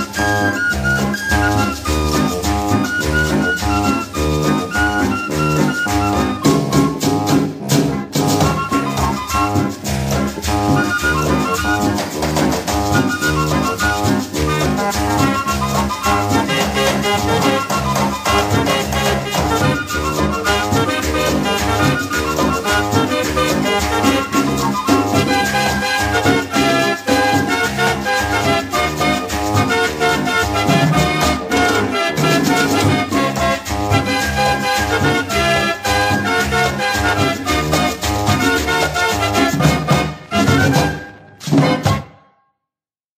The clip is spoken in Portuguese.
Música